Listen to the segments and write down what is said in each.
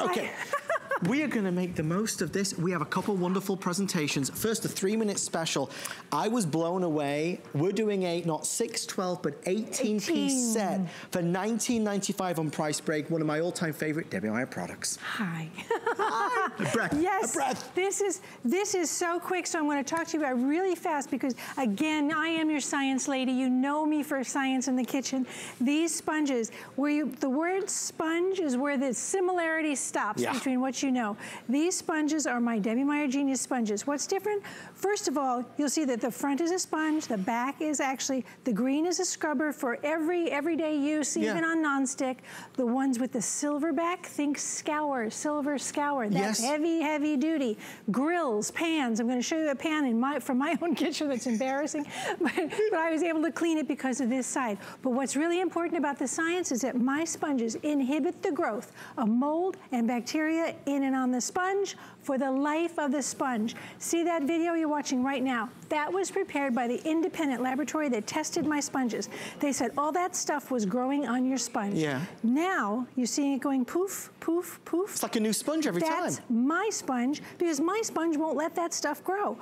Okay. we are gonna make the most of this. We have a couple wonderful presentations. First, the three minute special. I was blown away. We're doing a, not 6, 12, but 18, 18. piece set for 19.95 on price break. One of my all-time favorite Debbie Meyer products. Hi. Hi. A breath, yes, a breath. This is, this is so quick, so I'm gonna talk to you about really fast because, again, I am your science lady. You know me for science in the kitchen. These sponges, where you, the word sponge is where the similarity stops yeah. between what you know. These sponges are my Debbie Meyer Genius sponges. What's different? First of all, you'll see that the front is a sponge, the back is actually, the green is a scrubber for every everyday use, yeah. even on nonstick. The ones with the silver back, think scour, silver scour. That's yes. heavy, heavy duty. Grills, pans. I'm gonna show you a pan in my, from my own kitchen that's embarrassing, but, but I was able to clean it because of this side. But what's really important about the science is that my sponges inhibit the growth of mold and bacteria in and on the sponge for the life of the sponge. See that video you're watching right now? That was prepared by the independent laboratory that tested my sponges. They said all that stuff was growing on your sponge. Yeah. Now, you're seeing it going poof, poof, poof. It's like a new sponge every That's time. That's my sponge because my sponge won't let that stuff grow.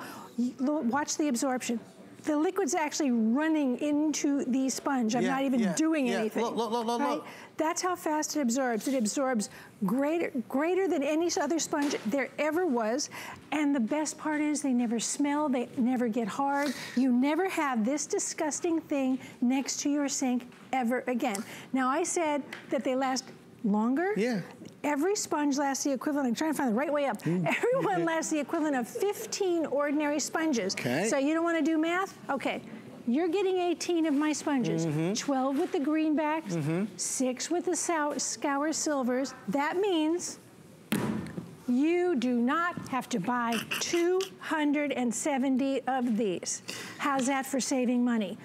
Watch the absorption the liquid's actually running into the sponge. I'm yeah, not even yeah, doing yeah. anything. Look, look, look, right? That's how fast it absorbs. It absorbs greater, greater than any other sponge there ever was. And the best part is they never smell, they never get hard. You never have this disgusting thing next to your sink ever again. Now I said that they last longer. Yeah. Every sponge lasts the equivalent, I'm trying to find the right way up. Mm. Everyone lasts the equivalent of 15 ordinary sponges. Okay. So you don't want to do math? Okay. You're getting 18 of my sponges, mm -hmm. 12 with the greenbacks, mm -hmm. six with the scour silvers. That means you do not have to buy 270 of these. How's that for saving money?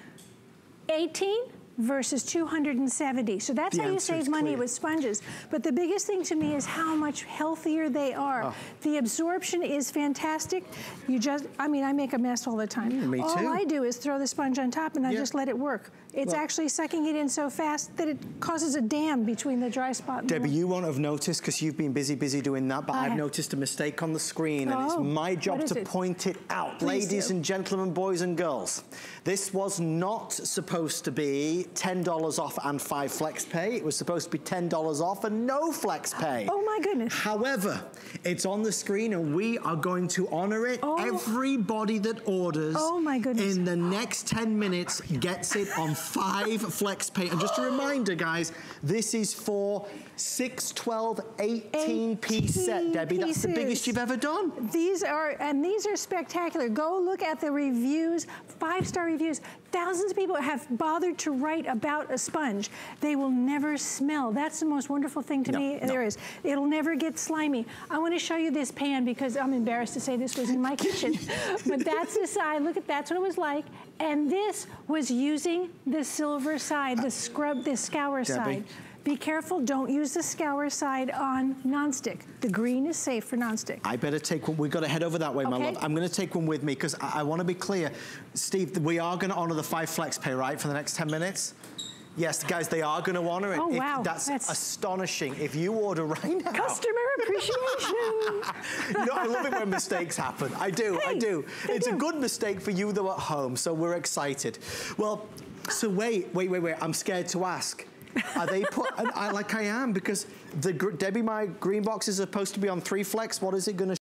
18 versus 270. So that's the how you save money clear. with sponges. But the biggest thing to me is how much healthier they are. Oh. The absorption is fantastic. You just, I mean, I make a mess all the time. Mm, me all too. I do is throw the sponge on top and I just let it work. It's well, actually sucking it in so fast that it causes a dam between the dry spot and Debbie, you won't have noticed because you've been busy, busy doing that, but I I've have. noticed a mistake on the screen oh, and it's oh, my job to it? point it out. Please Ladies do. and gentlemen, boys and girls, this was not supposed to be $10 off and five flex pay. It was supposed to be $10 off and no flex pay. Oh my goodness. However, it's on the screen and we are going to honor it. Oh. Everybody that orders oh my goodness. in the next 10 minutes gets it on five flex pay. And just a reminder, guys, this is for 6, 12, 18, 18 piece set, Debbie. Pieces. That's the biggest you've ever done. These are, and these are spectacular. Go look at the reviews, five-star reviews. Thousands of people have bothered to write about a sponge. They will never smell. That's the most wonderful thing to no, me no. there is. It'll never get slimy. I want to show you this pan because I'm embarrassed to say this was in my kitchen. but that's the side. Look at that's what it was like. And this was using the silver side, the scrub, the scour Debbie. side. Be careful, don't use the scour side on nonstick. The green is safe for nonstick. I better take one, we've got to head over that way, okay. my love. I'm gonna take one with me because I, I wanna be clear. Steve, we are gonna honor the five flex pay, right, for the next 10 minutes? Yes, guys, they are going to honor it. Oh, if, wow. That's, that's, astonishing. If you order right now. Customer appreciation. you know, I love it when mistakes happen. I do, hey, I do. It's do. a good mistake for you, though, at home, so we're excited. Well, so wait, wait, wait, wait. I'm scared to ask. Are they put, I, like I am, because the Debbie Meyer Green Box is supposed to be on three flex. What is it going to